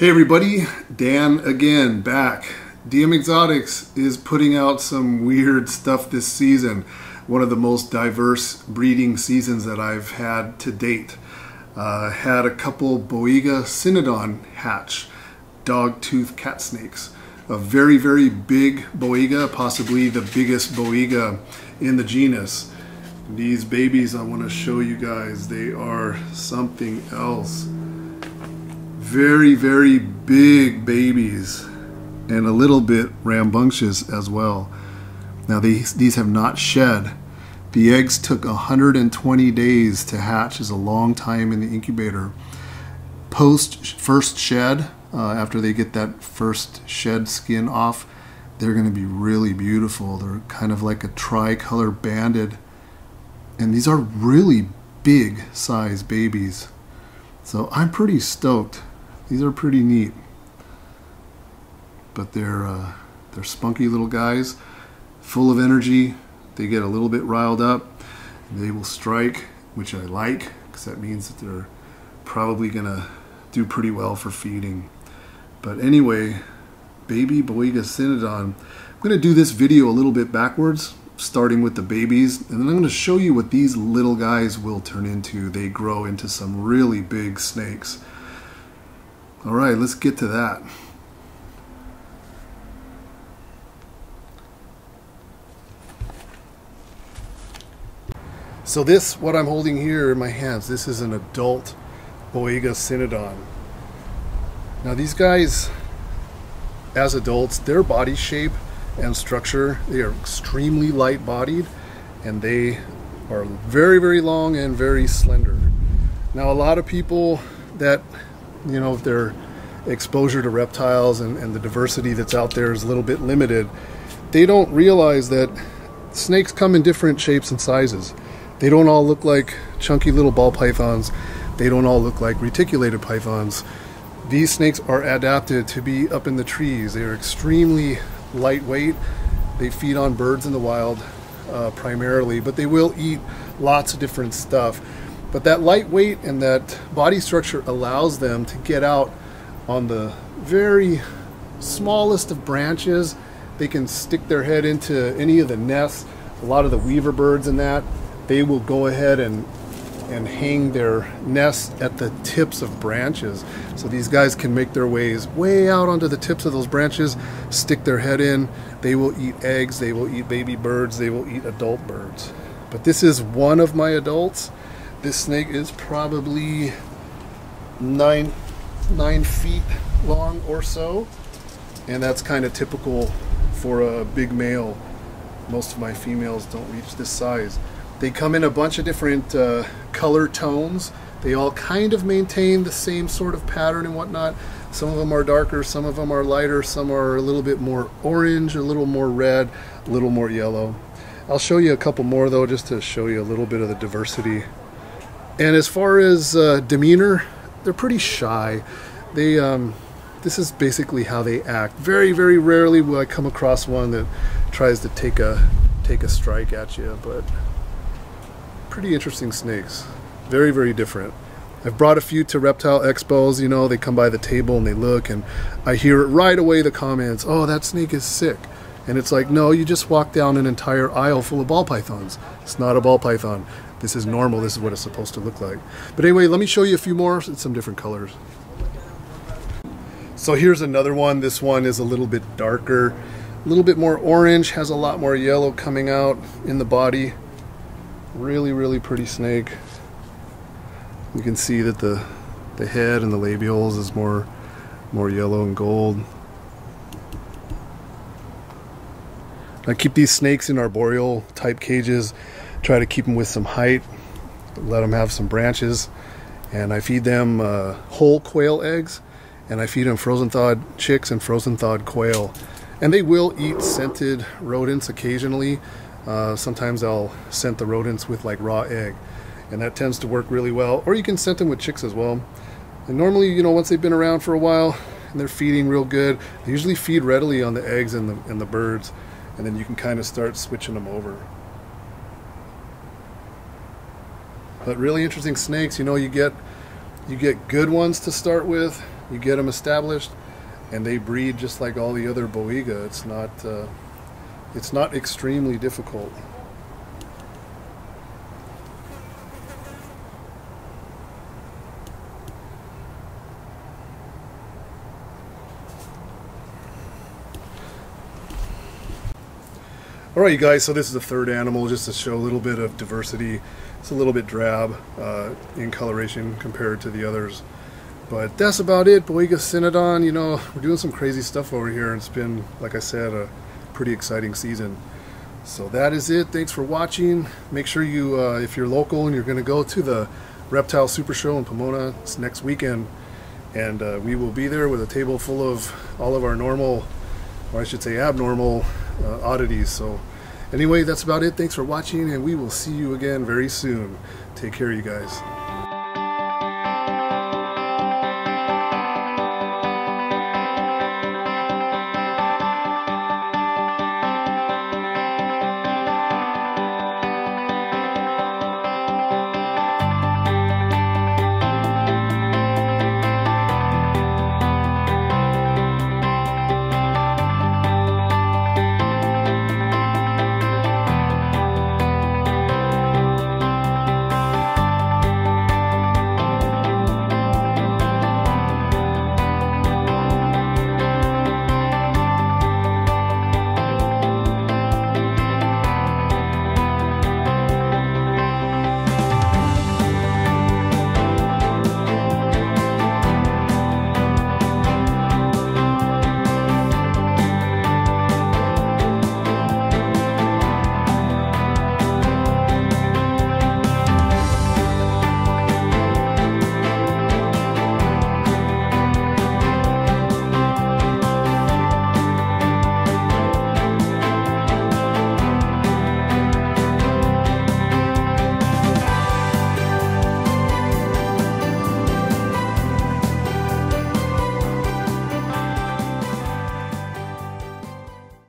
Hey everybody, Dan again, back. DM Exotics is putting out some weird stuff this season. One of the most diverse breeding seasons that I've had to date. Uh, had a couple Boiga Cynodon hatch, dog tooth cat snakes. A very, very big Boiga, possibly the biggest Boiga in the genus. These babies I want to show you guys, they are something else very, very big babies and a little bit rambunctious as well. Now these, these have not shed. The eggs took 120 days to hatch is a long time in the incubator. Post first shed, uh, after they get that first shed skin off, they're going to be really beautiful. They're kind of like a tricolor banded. And these are really big size babies. So I'm pretty stoked. These are pretty neat. But they're, uh, they're spunky little guys, full of energy. They get a little bit riled up. They will strike, which I like, because that means that they're probably going to do pretty well for feeding. But anyway, baby Boiga Cynodon. I'm going to do this video a little bit backwards, starting with the babies, and then I'm going to show you what these little guys will turn into. They grow into some really big snakes. All right, let's get to that. So this, what I'm holding here in my hands, this is an adult Boiga Cynodon. Now these guys, as adults, their body shape and structure, they are extremely light bodied and they are very, very long and very slender. Now a lot of people that you know, if their exposure to reptiles and, and the diversity that's out there is a little bit limited, they don't realize that snakes come in different shapes and sizes. They don't all look like chunky little ball pythons. They don't all look like reticulated pythons. These snakes are adapted to be up in the trees. They are extremely lightweight. They feed on birds in the wild uh, primarily, but they will eat lots of different stuff. But that lightweight and that body structure allows them to get out on the very smallest of branches. They can stick their head into any of the nests. A lot of the weaver birds and that, they will go ahead and and hang their nests at the tips of branches. So these guys can make their ways way out onto the tips of those branches, stick their head in. They will eat eggs, they will eat baby birds, they will eat adult birds. But this is one of my adults. This snake is probably nine nine feet long or so, and that's kind of typical for a big male. Most of my females don't reach this size. They come in a bunch of different uh, color tones. They all kind of maintain the same sort of pattern and whatnot. Some of them are darker, some of them are lighter, some are a little bit more orange, a little more red, a little more yellow. I'll show you a couple more though, just to show you a little bit of the diversity and as far as uh, demeanor, they're pretty shy. They, um, this is basically how they act. Very, very rarely will I come across one that tries to take a take a strike at you, but pretty interesting snakes. Very, very different. I've brought a few to reptile expos, you know, they come by the table and they look and I hear right away the comments, oh, that snake is sick. And it's like, no, you just walked down an entire aisle full of ball pythons. It's not a ball python. This is normal. This is what it's supposed to look like. But anyway, let me show you a few more some different colors. So here's another one. This one is a little bit darker, a little bit more orange, has a lot more yellow coming out in the body. Really, really pretty snake. You can see that the the head and the labials is more more yellow and gold. I keep these snakes in arboreal type cages try to keep them with some height, let them have some branches, and I feed them uh, whole quail eggs, and I feed them frozen thawed chicks and frozen thawed quail. And they will eat scented rodents occasionally. Uh, sometimes I'll scent the rodents with like raw egg, and that tends to work really well. Or you can scent them with chicks as well. And normally, you know, once they've been around for a while and they're feeding real good, they usually feed readily on the eggs and the, and the birds, and then you can kind of start switching them over. But really interesting snakes. You know, you get you get good ones to start with, you get them established, and they breed just like all the other Boiga. It's not uh, it's not extremely difficult. All right, you guys, so this is the third animal just to show a little bit of diversity. It's a little bit drab uh, in coloration compared to the others. But that's about it, Boiga Cynodon. You know, we're doing some crazy stuff over here. It's been, like I said, a pretty exciting season. So that is it. Thanks for watching. Make sure you, uh, if you're local and you're going to go to the Reptile Super Show in Pomona, it's next weekend. And uh, we will be there with a table full of all of our normal, or I should say abnormal, uh, oddities. So anyway, that's about it. Thanks for watching, and we will see you again very soon. Take care, you guys.